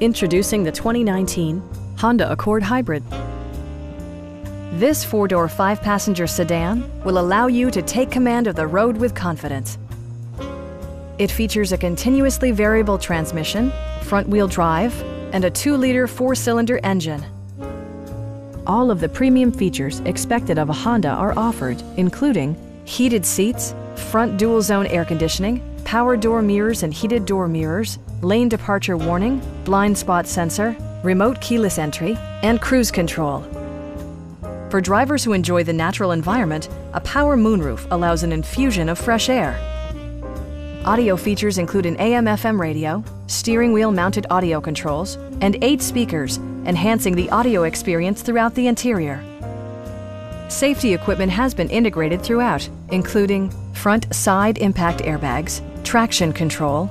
Introducing the 2019 Honda Accord Hybrid. This four-door, five-passenger sedan will allow you to take command of the road with confidence. It features a continuously variable transmission, front-wheel drive, and a 2-liter four-cylinder engine. All of the premium features expected of a Honda are offered, including heated seats, front dual-zone air conditioning, power door mirrors and heated door mirrors, lane departure warning, blind spot sensor, remote keyless entry, and cruise control. For drivers who enjoy the natural environment, a power moonroof allows an infusion of fresh air. Audio features include an AM-FM radio, steering wheel mounted audio controls, and eight speakers, enhancing the audio experience throughout the interior. Safety equipment has been integrated throughout, including front side impact airbags, traction control,